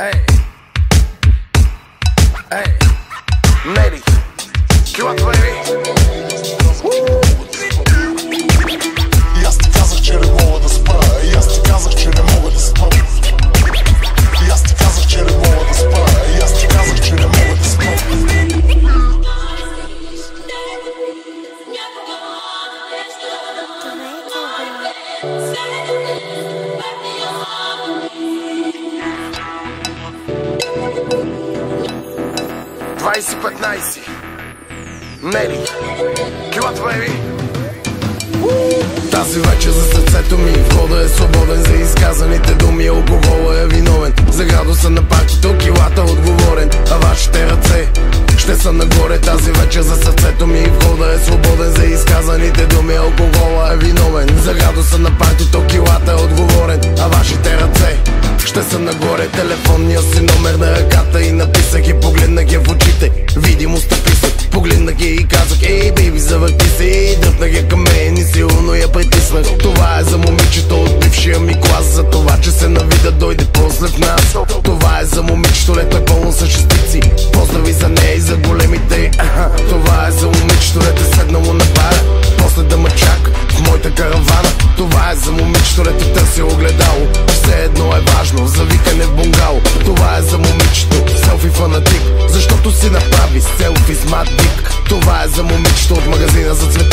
Hey. Hey. Neri. Ти ма И аз ти казах, че не мога да спа. И аз ти казах, че не мога да спа. Казах, че не мога да спа. И аз ти казах, че не мога да спа. Thank you. 2015 Нели Килат Бейби тази вечер за сърцето ми Входа е свободен за изказаните думи Алкохола е виновен. За градуса на пачето килата отговорен А вашите ръце ще са нагоре. Тази вечер за сърцето ми Входа е свободен за изказаните думи Алкохола е виновен. За градуса на партито още съм нагоре Телефонния си номер на ръката и написах и погледнах я в очите. Видимо стъпи писах, погледнах я и казах Ей, биби, завърти се и дръпнах я към мен и силно я притиснах. Това е за момичето от бившия ми клас За това, че се навида дойде после в нас. Това е за момичето, лето е пълно с шестици Поздрави за нея и за големите. Аха, Това е за момичето, лето е седнало на бара. После да ме чака в моята каравана. Това е за момичето, лето търси огледало. Все едно е Защото си направи селфи с матник Това е за момичето от магазина за цвета